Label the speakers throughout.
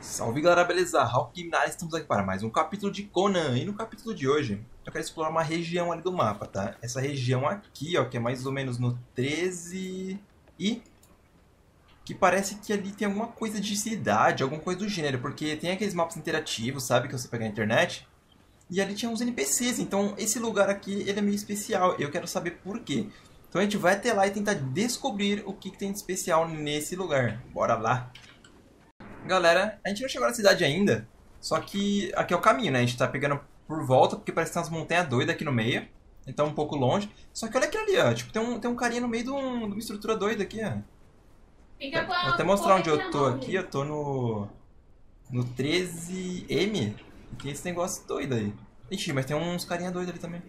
Speaker 1: Salve galera, beleza? Hawknari, estamos aqui para mais um capítulo de Conan. E no capítulo de hoje, eu quero explorar uma região ali do mapa, tá? Essa região aqui, ó, que é mais ou menos no 13 e... Que parece que ali tem alguma coisa de cidade, alguma coisa do gênero, porque tem aqueles mapas interativos, sabe, que você pega na internet. E ali tinha uns NPCs, então esse lugar aqui, ele é meio especial. Eu quero saber por quê. Então a gente vai até lá e tentar descobrir o que, que tem de especial nesse lugar. Bora lá! Galera, a gente não chegou na cidade ainda, só que aqui é o caminho, né? A gente tá pegando por volta, porque parece que tem umas montanhas doidas aqui no meio. Então um pouco longe. Só que olha aquilo ali, ó. Tipo, tem um, tem um carinha no meio de, um, de uma estrutura doida aqui, ó.
Speaker 2: Fica com a
Speaker 1: Vou até mostrar onde eu tô aqui. Eu tô no... No 13M. E tem esse negócio doido aí. Ixi, mas tem uns carinha doidos ali também.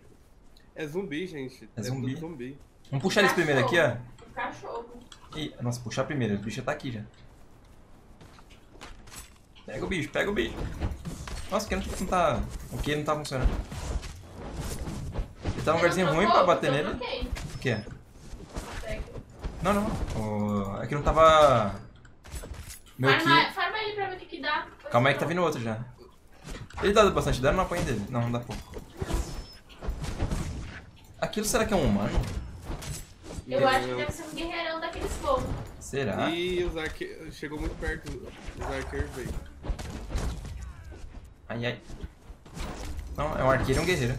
Speaker 3: É zumbi, gente.
Speaker 1: É zumbi?
Speaker 3: tudo zumbi.
Speaker 1: Vamos puxar eles primeiro aqui, ó.
Speaker 2: O cachorro.
Speaker 1: Ih, nossa, puxar primeiro. O bicho tá aqui já. Pega o bicho, pega o bicho. Nossa, o que não, não tá... O que não tá funcionando? Ele tá num lugarzinho ruim pra bater nele. O que é? Não, não. O... É que não tava... Meu
Speaker 2: Farma,
Speaker 1: ki...
Speaker 2: farma ele pra ver o que que dá.
Speaker 1: Calma aí que tá vindo outro já. Ele dá bastante dano, não apanha dele. Não, não dá pouco. Aquilo será que é um humano?
Speaker 2: Eu acho que deve ser um guerreirão daqueles povos.
Speaker 1: Será?
Speaker 3: E os arqueiros. Chegou muito perto. Os arqueiros veio.
Speaker 1: Ai, ai. Não, é um arqueiro e um guerreiro.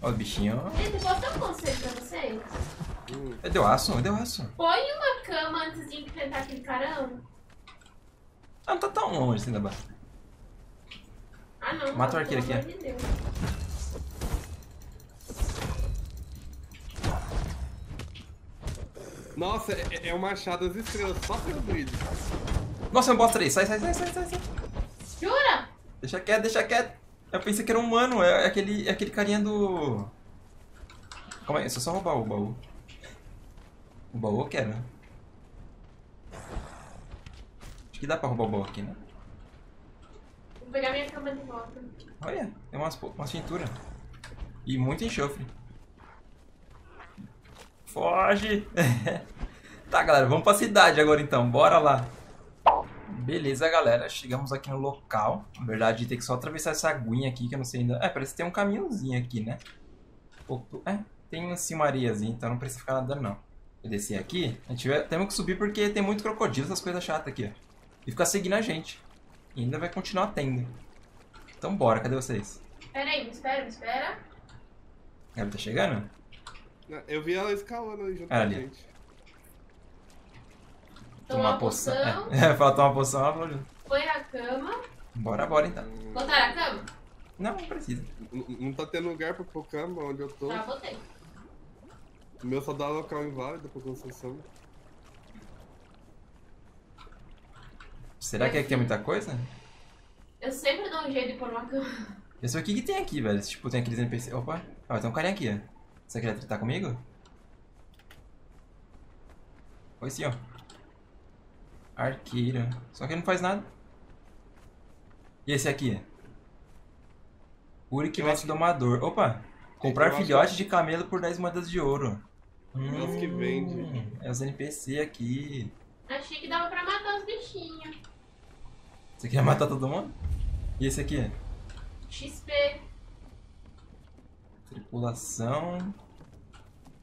Speaker 1: Ó o bichinho.
Speaker 2: Gente, posso dar um conselho pra vocês?
Speaker 3: Hum.
Speaker 1: Ele deu aço, ele deu aço.
Speaker 2: Põe uma cama antes de enfrentar aquele carão.
Speaker 1: Ah, não tá tão longe assim da base.
Speaker 2: Ah, não.
Speaker 1: Mata o arqueiro aqui,
Speaker 2: de.
Speaker 3: Nossa, é, é o machado das estrelas, só pelo brilho.
Speaker 1: Nossa, é um boss 3. Sai, sai, sai, sai, sai, sai.
Speaker 2: Jura?
Speaker 1: Deixa quieto, deixa quieto. Eu pensei que era um humano, é aquele, é aquele carinha do... Calma aí, eu só roubar o baú. O baú eu quero. Acho que dá pra roubar o baú aqui, né?
Speaker 2: Vou pegar minha cama de volta.
Speaker 1: Olha, tem umas, umas. E muito enxofre. Foge! tá, galera, vamos pra cidade agora então. Bora lá. Beleza, galera. Chegamos aqui no local. Na verdade, tem que só atravessar essa aguinha aqui, que eu não sei ainda... É, parece que tem um caminhãozinho aqui, né? É, tem assim uma areiazinha, então não precisa ficar nadando, não. Eu descer aqui, a gente vai... temos que subir porque tem muito crocodilo, essas coisas chatas aqui, ó. E ficar seguindo a gente. E ainda vai continuar tendo. Então bora, cadê vocês?
Speaker 2: Pera aí, me espera, me espera.
Speaker 1: Gabi tá chegando?
Speaker 3: Eu vi ela escalando ali junto com a gente.
Speaker 2: Toma uma poção.
Speaker 1: É, fala tomar poção, ela falou.
Speaker 2: Põe a cama.
Speaker 1: Bora, bora então.
Speaker 2: Botaram a cama?
Speaker 1: Não, não precisa.
Speaker 3: n- Não tá tendo lugar pra pôr cama onde eu tô.
Speaker 2: Tá, botei.
Speaker 3: O meu só dá local inválido pra construção.
Speaker 1: Será que aqui tem muita coisa?
Speaker 2: Eu sempre dou um jeito de pôr uma cama.
Speaker 1: Eu sei o que, que tem aqui, velho. Tipo, tem aqueles NPC. Opa, ó, tem um carinha aqui, ó. Você quer tratar comigo? Oi, sim, ó. Arqueiro. Só que ele não faz nada. E esse aqui?
Speaker 3: Que-
Speaker 1: Domador. Opa! Comprar filhote de camelo por 10 moedas de ouro.
Speaker 3: É os que vende.
Speaker 1: Hum, É os NPC aqui.
Speaker 2: Achei que dava pra matar os bichinhos.
Speaker 1: Você quer matar todo mundo? E esse aqui?
Speaker 2: XP.
Speaker 1: Tripulação.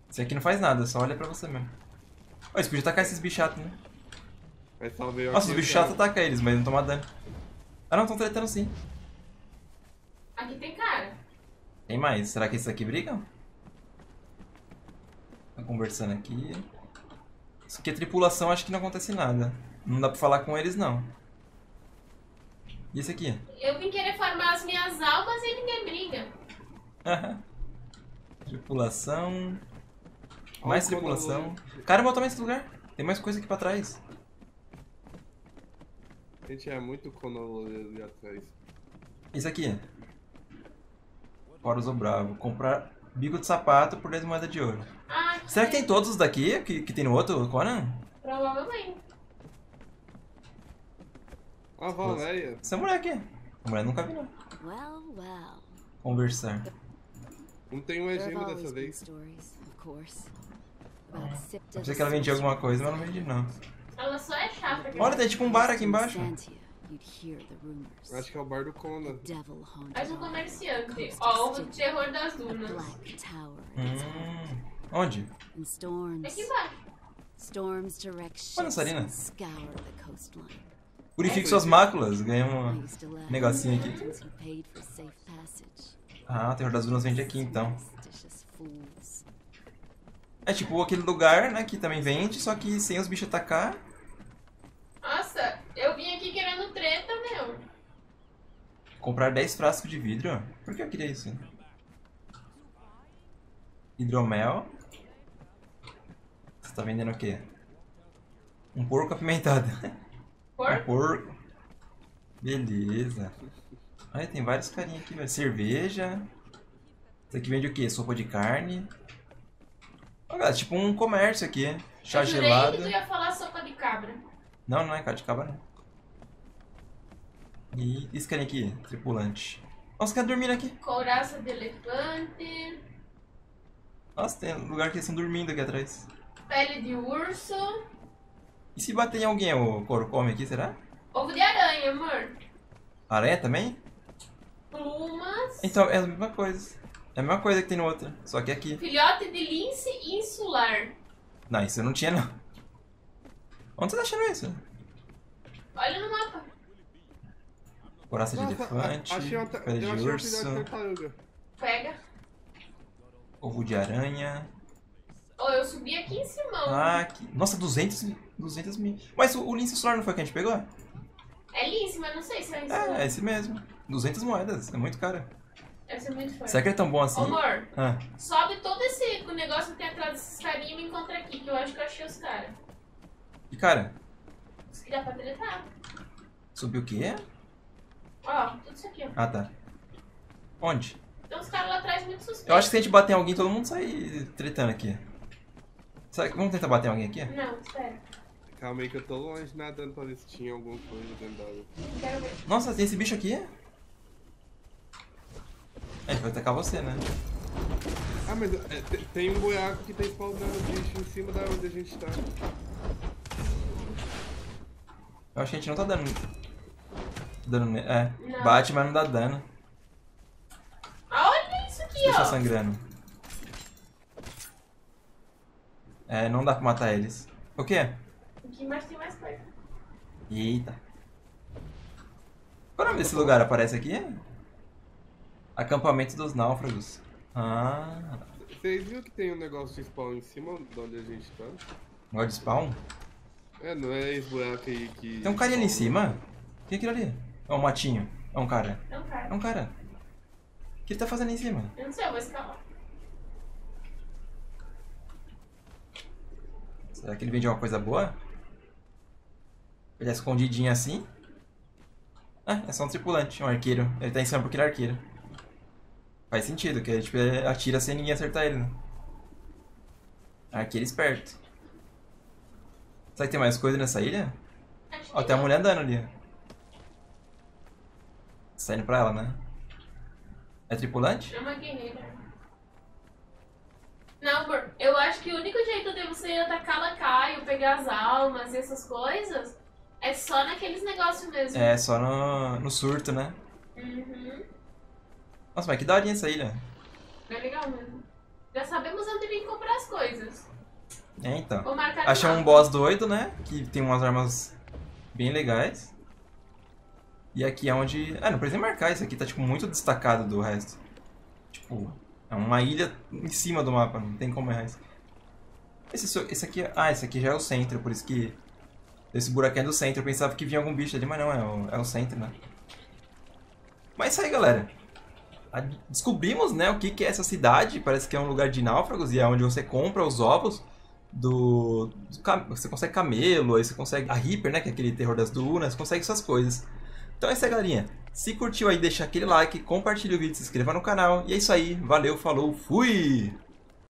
Speaker 1: Esse aqui não faz nada, só olha pra você mesmo. Ó, esse podia atacar esses bichos chatos, né?
Speaker 3: Aí salvei o
Speaker 1: Nossa, os bichos
Speaker 3: cara.
Speaker 1: chatos atacam eles, mas não tomam dano. Ah não, estão tretando sim.
Speaker 2: Aqui tem cara.
Speaker 1: Tem mais. Será que esses aqui brigam? Tá conversando aqui. Isso aqui é tripulação, acho que não acontece nada. Não dá pra falar com eles, não. E esse aqui?
Speaker 2: Eu vim querer farmar as minhas almas e ninguém briga.
Speaker 1: tripulação. Mais tripulação.
Speaker 3: Conan-
Speaker 1: Caramba, toma esse lugar. Tem mais coisa aqui pra trás.
Speaker 3: Gente, é muito ali atrás.
Speaker 1: Isso aqui. Horus Bravo. Comprar bico de sapato por 10 moedas de ouro.
Speaker 2: Ah,
Speaker 1: Será que tem todos os daqui que, que tem no outro Conan?
Speaker 2: Provavelmente.
Speaker 3: Ah, Valéria.
Speaker 1: Essa mulher aqui. A mulher nunca vi não.
Speaker 4: Well, well.
Speaker 1: Conversar.
Speaker 3: Não tem um egípcio
Speaker 4: have
Speaker 3: dessa vez.
Speaker 4: stories, of course.
Speaker 1: Pensei
Speaker 4: the
Speaker 1: que ela vendia alguma coisa, mas não vende não.
Speaker 2: Ela só é chata.
Speaker 1: Olha, tem tipo um bar aqui embaixo.
Speaker 3: Acho que é o bar do Conan.
Speaker 2: Mais um comerciante. Ó, o terror das dunas.
Speaker 1: Hum, onde?
Speaker 2: Aqui embaixo.
Speaker 4: Storms direct
Speaker 1: Olha,
Speaker 4: the coastline.
Speaker 1: Purifique suas máculas. Ganha um negocinho aqui. Ah, o Terror das Dunas vende aqui então. É tipo aquele lugar, né, que também vende, só que sem os bichos atacar.
Speaker 2: Nossa, eu vim aqui querendo treta, meu.
Speaker 1: Comprar 10 frascos de vidro? Por que eu queria isso? Hidromel. Você tá vendendo o quê? Um porco apimentado. Um
Speaker 2: Por?
Speaker 1: porco. Beleza. Olha, tem vários carinhas aqui, velho. Cerveja. Isso aqui vende o quê? Sopa de carne. Olha, tipo um comércio aqui. Chá
Speaker 2: eu
Speaker 1: gelado.
Speaker 2: tu ia falar sopa de cabra.
Speaker 1: Não, não é cara de cabra, não. E esse carinha aqui, tripulante. Nossa, quer dormir aqui.
Speaker 2: Couraça de elefante.
Speaker 1: Nossa, tem lugar que eles estão dormindo aqui atrás.
Speaker 2: Pele de urso.
Speaker 1: E se bater em alguém, o couro come aqui, será?
Speaker 2: Ovo de aranha, amor.
Speaker 1: Aranha também?
Speaker 2: Plumas.
Speaker 1: Então, é a mesma coisa. É a mesma coisa que tem no outro, só que aqui.
Speaker 2: Filhote de lince insular.
Speaker 1: Não, isso eu não tinha, não. Onde você tá achando isso?
Speaker 2: Olha no mapa.
Speaker 1: Coraça de elefante, pele de urso.
Speaker 2: Pega.
Speaker 1: ovo de aranha.
Speaker 2: Oh, eu subi aqui em cima.
Speaker 1: Ah, que... Nossa, 200, mil- 200 mil. Mas o, o lince solar não foi que a gente pegou?
Speaker 2: É lince, mas não sei se é
Speaker 1: É,
Speaker 2: insular.
Speaker 1: é esse mesmo. 200 moedas, é muito caro.
Speaker 2: Deve ser muito forte.
Speaker 1: Será que ele é tão bom assim?
Speaker 2: Ô, amor,
Speaker 1: Ah,
Speaker 2: sobe todo esse negócio que tem atrás desses carinhos e me encontra aqui, que eu acho que eu achei os caras.
Speaker 1: e cara,
Speaker 2: Isso que dá pra tretar.
Speaker 1: subiu o quê?
Speaker 2: Ó, tudo isso aqui, ó.
Speaker 1: Ah, tá. Onde?
Speaker 2: Tem uns caras lá atrás muito suspeitos.
Speaker 1: Eu acho que se a gente bater em alguém, todo mundo sai tretando aqui. Sabe- Vamos tentar bater em alguém aqui?
Speaker 2: Não, espera.
Speaker 3: Calma aí que eu tô longe nadando pra ver se tinha alguma coisa dentro d'água.
Speaker 2: Quero ver.
Speaker 1: Nossa, tem esse bicho aqui? É, ele vai atacar você, né?
Speaker 3: Ah, mas é, te- tem um buraco que tá spawnando bicho em cima da onde a gente tá.
Speaker 1: Eu acho que a gente não tá dando. Dando. ne- É,
Speaker 2: Não.
Speaker 1: bate, mas não dá dano.
Speaker 2: Ah, olha isso aqui,
Speaker 1: Deixa
Speaker 2: ó.
Speaker 1: sangrando. É, não dá pra matar eles. O quê?
Speaker 2: Aqui embaixo tem mais coisa.
Speaker 1: Eita. Qual é o nome desse lugar? Aparece aqui? Acampamento dos náufragos. Ah.
Speaker 3: Vocês viram que tem um negócio de spawn em cima de onde a gente tá?
Speaker 1: Negócio de spawn?
Speaker 3: É, não é esse buraco aí que.
Speaker 1: Tem um carinha ali em cima? O que é aquilo ali? É um matinho. É um cara. É
Speaker 2: cara.
Speaker 1: um cara. O que ele tá fazendo em cima?
Speaker 2: Eu não sei, eu vou escalar.
Speaker 1: Será que ele vende uma coisa boa? Ele é escondidinho assim? Ah, é só um tripulante, um arqueiro. Ele tá em cima porque ele é arqueiro. Faz sentido, que ele tipo, atira sem ninguém acertar ele, né? Arqueiro esperto. Será que tem mais coisa nessa ilha?
Speaker 2: Acho
Speaker 1: Ó, tem a
Speaker 2: não.
Speaker 1: mulher andando ali. Saindo pra ela, né? É tripulante?
Speaker 2: É uma guerreira. Não, eu acho que o único jeito de você atacar lacaio, pegar as almas e essas coisas é só naqueles negócios mesmo.
Speaker 1: É, só no, no surto, né?
Speaker 2: Uhum.
Speaker 1: Nossa, mas que daorinha essa ilha.
Speaker 2: É legal mesmo. Já sabemos onde vir comprar as coisas.
Speaker 1: É, então. Achei um boss doido, né? Que tem umas armas bem legais. E aqui é onde... Ah, não precisa marcar. Isso aqui tá, tipo, muito destacado do resto. Tipo, é uma ilha em cima do mapa. Não tem como errar isso. Esse, esse aqui... Ah, esse aqui já é o centro. Por isso que... Esse buraquinho é do centro. Eu pensava que vinha algum bicho ali, mas não. É o, é o centro, né? Mas é isso aí, galera. Descobrimos, né, o que, que é essa cidade. Parece que é um lugar de náufragos. E é onde você compra os ovos do, do você consegue camelo, aí você consegue a Reaper, né, que é aquele terror das dunas, consegue essas coisas. Então é isso aí, galerinha. Se curtiu aí, deixa aquele like, compartilha o vídeo, se inscreva no canal. E é isso aí. Valeu, falou, fui!